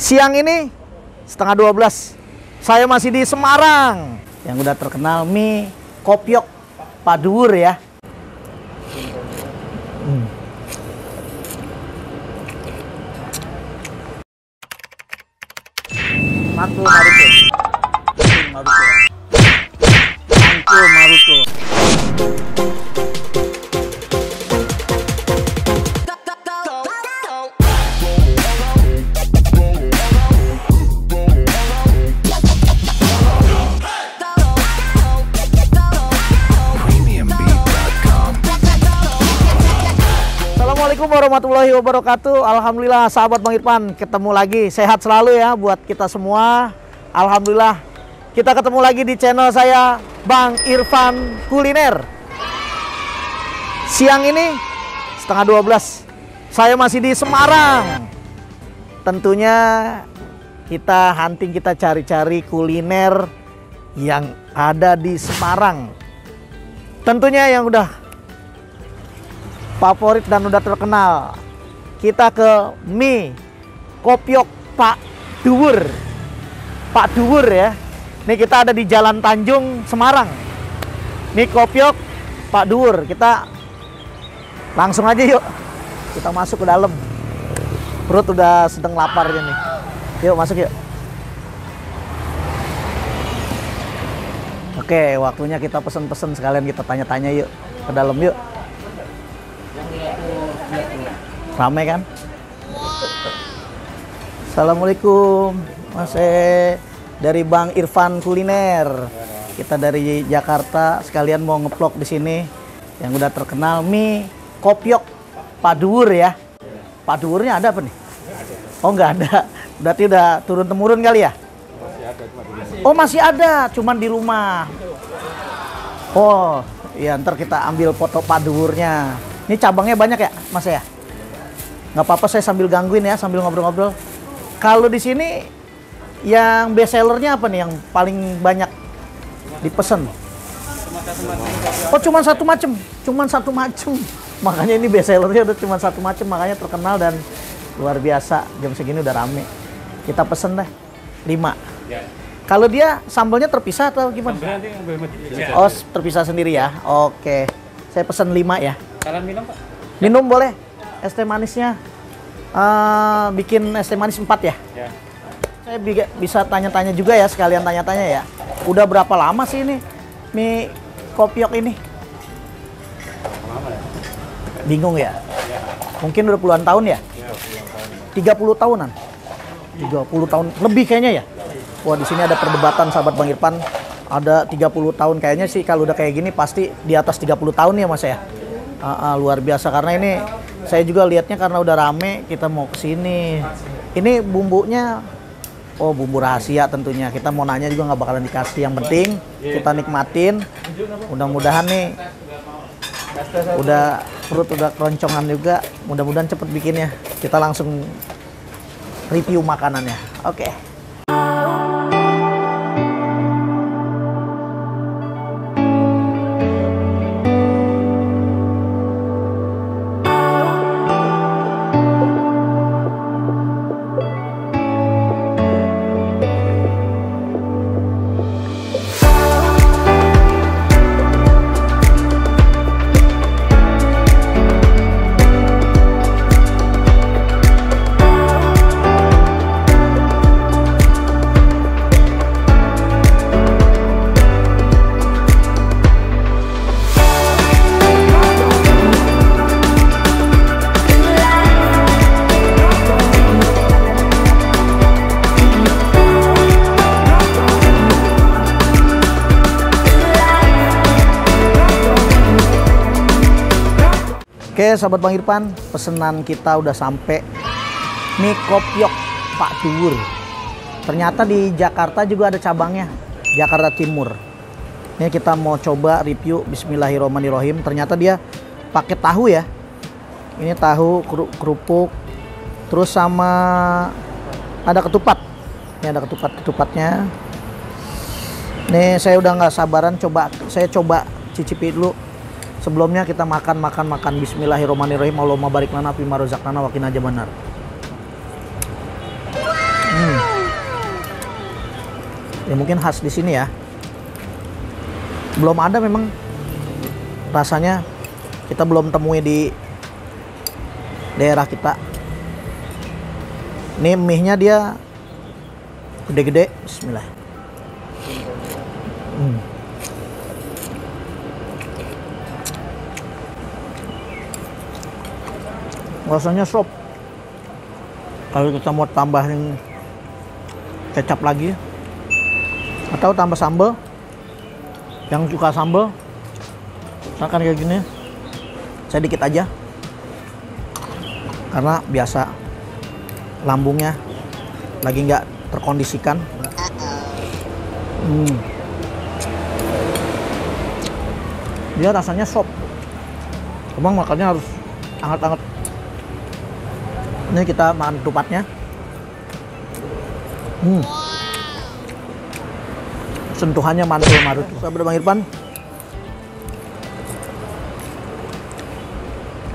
Siang ini setengah 12 Saya masih di Semarang. Yang udah terkenal mie kopiok padur ya. Hmm. Mantu Maruko wabarakatuh. Alhamdulillah sahabat Bang Irfan ketemu lagi. Sehat selalu ya buat kita semua. Alhamdulillah kita ketemu lagi di channel saya Bang Irfan Kuliner. Siang ini setengah 12 saya masih di Semarang. Tentunya kita hunting kita cari-cari kuliner yang ada di Semarang. Tentunya yang udah favorit dan udah terkenal. Kita ke mie kopiok Pak Duwur. Pak Duwur ya. Ini kita ada di Jalan Tanjung Semarang. Mie kopiok Pak Duwur. Kita langsung aja yuk. Kita masuk ke dalam. Perut udah sedang lapar ini. Yuk masuk yuk. Oke, waktunya kita pesen-pesen sekalian kita tanya-tanya yuk ke dalam yuk. Rame kan? Assalamualaikum, Mas E dari Bang Irfan Kuliner. Kita dari Jakarta sekalian mau ngeplok di sini yang udah terkenal mie kopiok padur ya. Padurnya ada apa nih? Oh nggak ada. Berarti udah turun temurun kali ya? Oh masih ada, cuman di rumah. Oh, iya ntar kita ambil foto padurnya. Ini cabangnya banyak ya, Mas ya? Nggak apa-apa saya sambil gangguin ya, sambil ngobrol-ngobrol. Kalau di sini yang best sellernya apa nih yang paling banyak dipesan? Oh cuma satu macem, cuma satu macem. Makanya ini best sellernya udah cuma satu macem, makanya terkenal dan luar biasa. Jam segini udah rame. Kita pesen deh, lima. Kalau dia sambalnya terpisah atau gimana? Oh terpisah sendiri ya. Oke, saya pesen lima ya. Kalian minum pak? Minum boleh. Es teh manisnya eh, bikin es teh manis 4 ya. Ya. Saya bi- bisa tanya-tanya juga ya, sekalian tanya-tanya ya. Udah berapa lama sih ini mie kopiok ini? Bingung ya? Mungkin udah puluhan tahun ya? 30 tahunan? 30 tahun lebih kayaknya ya? Wah di sini ada perdebatan sahabat Bang Irfan. Ada 30 tahun kayaknya sih kalau udah kayak gini pasti di atas 30 tahun ya Mas ya. Ah, ah, luar biasa karena ini saya juga lihatnya karena udah rame kita mau ke sini. Ini bumbunya oh bumbu rahasia tentunya. Kita mau nanya juga nggak bakalan dikasih. Yang penting kita nikmatin. Mudah-mudahan nih udah perut udah keroncongan juga. Mudah-mudahan cepet bikinnya. Kita langsung review makanannya. Oke. Oke, sahabat Bang Irfan, pesanan kita udah sampai. Mie kopiok Pak Duwur. Ternyata di Jakarta juga ada cabangnya, Jakarta Timur. Ini kita mau coba review Bismillahirrahmanirrahim. Ternyata dia pakai tahu ya. Ini tahu keru- kerupuk, terus sama ada ketupat. Ini ada ketupat ketupatnya. Nih saya udah nggak sabaran coba saya coba cicipi dulu. Sebelumnya kita makan makan makan Bismillahirrahmanirrahim. Allahumma barik lana fi ma razaqtana wa qina adzabannar. Ya mungkin khas di sini ya. Belum ada memang rasanya kita belum temui di daerah kita. Ini mie-nya dia gede-gede. Bismillah. Hmm. Rasanya sop. Kalau kita mau tambahin kecap lagi. Atau tambah sambal. Yang suka sambal. Misalkan kayak gini. Saya dikit aja. Karena biasa lambungnya lagi nggak terkondisikan. Hmm. dia rasanya sop. Emang makannya harus hangat-hangat ini kita makan ketupatnya. Hmm. sentuhannya mantul marut. Sahabat Bang Irfan.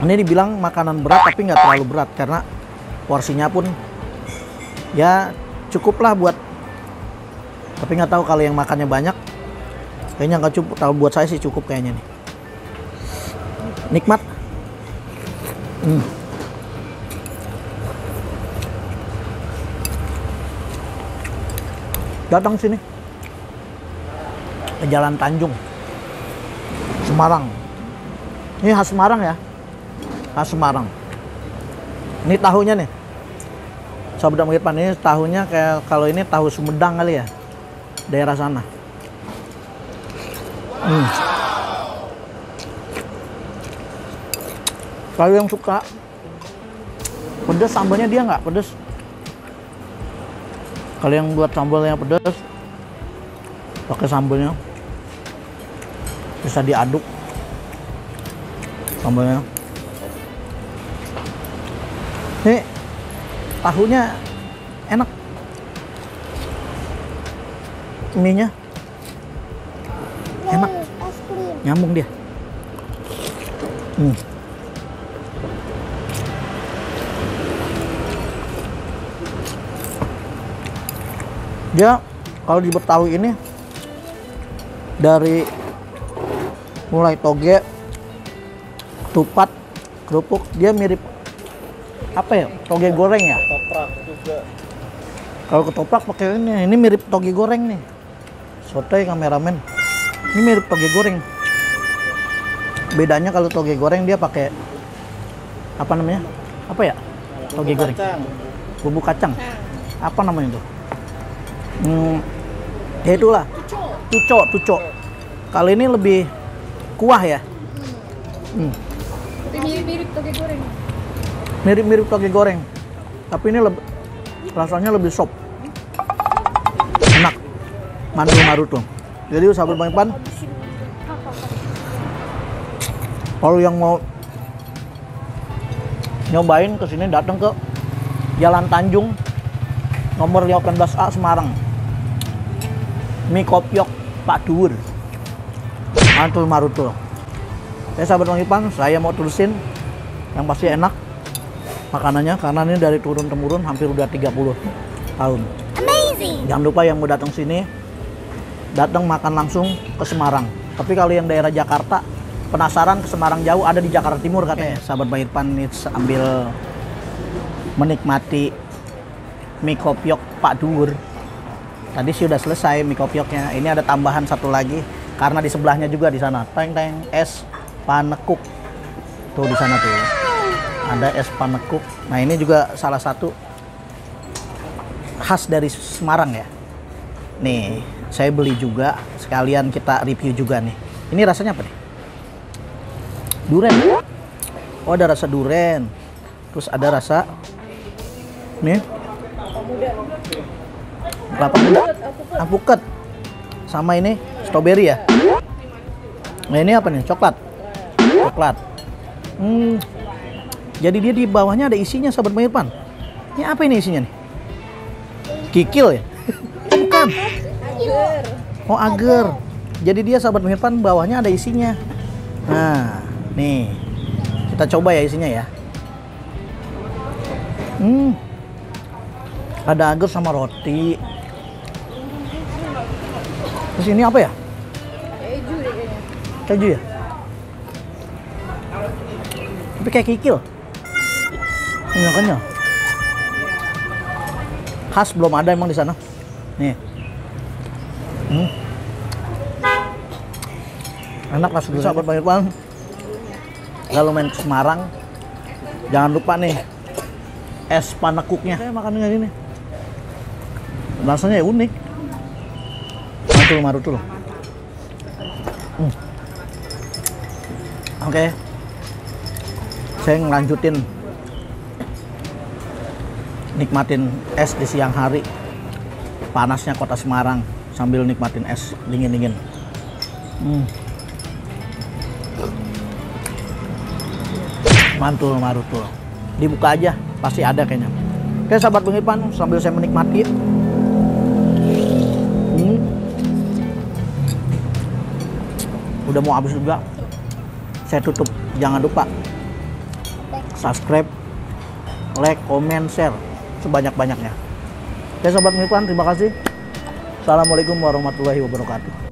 Ini dibilang makanan berat tapi nggak terlalu berat karena porsinya pun ya cukuplah buat tapi nggak tahu kalau yang makannya banyak. Kayaknya nggak cukup. Kalau buat saya sih cukup kayaknya nih. Nikmat. Hmm. Datang sini. Ke Jalan Tanjung. Semarang. Ini khas Semarang ya? Khas Semarang. Ini tahunya nih. Sobat Irfan ini tahunya kayak kalau ini tahu Sumedang kali ya? Daerah sana. Hmm. kalau yang suka pedas sambalnya dia nggak pedas kalau yang buat sambalnya pedas pakai sambalnya. Bisa diaduk sambalnya. Ini tahunya enak. Mie nya enak nyambung dia. Hmm. Dia kalau di Betawi ini dari mulai toge tupat kerupuk dia mirip apa ya toge goreng ya? Toprak juga. kalau ketoprak pakai ini ini mirip toge goreng nih. Sotoy kameramen ini mirip toge goreng. Bedanya kalau toge goreng dia pakai apa namanya? Apa ya? Toge goreng. Bumbu kacang. Apa namanya itu hmm, ya itulah. Tuco tuco kali ini lebih kuah ya? Hmm, mirip-mirip toge goreng. Mirip-mirip toge goreng. Tapi ini lebih rasanya lebih sop. Enak. Mandu maruto jadi sahabat bang Ipan kalau yang mau nyobain ke sini datang ke Jalan Tanjung nomor 18A Semarang mie kopiok Pak Dur mantul maruto ya sahabat bang Ipan saya mau tulisin yang pasti enak makanannya karena ini dari turun temurun hampir udah 30 tahun. amazing Jangan lupa yang mau datang sini datang makan langsung ke Semarang. Tapi kalau yang daerah Jakarta penasaran ke Semarang jauh ada di Jakarta Timur katanya. Sahabat Bang Irfan ini sambil menikmati mie kopiok Pak Dur. Tadi sih udah selesai mie kopioknya. Ini ada tambahan satu lagi karena di sebelahnya juga di sana. Teng teng es panekuk. Tuh di sana tuh ada es panekuk. Nah ini juga salah satu khas dari Semarang ya. Nih, saya beli juga sekalian kita review juga nih. Ini rasanya apa nih? Duren. Oh ada rasa duren. Terus ada rasa nih kelapa muda, alpukat, sama ini strawberry ya. Nah ini apa nih? Coklat. Coklat. Hmm, jadi dia di bawahnya ada isinya sahabat Irfan. Ini apa ini isinya nih? Kikil ya? Bukan. Oh agar. Jadi dia sahabat Irfan bawahnya ada isinya. Nah, nih. Kita coba ya isinya ya. Hmm. Ada agar sama roti. Terus ini apa ya? Keju deh kayaknya. Keju ya? Tapi kayak kikil. Ini makanya. Khas belum ada emang di sana. Nih. Hmm. Enak lah sebenarnya. Sahabat Bang Irfan. Kalau main ke Semarang, jangan lupa nih es panekuknya. Saya makan dengan ini. Rasanya ya unik. Mantul marutul. Hmm. Oke. Saya ngelanjutin nikmatin es di siang hari. Panasnya kota Semarang sambil nikmatin es dingin-dingin. Hmm. Mantul marutul. Dibuka aja, pasti ada kayaknya. Oke sahabat Bang Irfan, sambil saya menikmati. Udah mau habis juga. Saya tutup. Jangan lupa subscribe, like, comment, share sebanyak-banyaknya. Oke sahabat Bang Irfan, terima kasih. Assalamualaikum warahmatullahi wabarakatuh.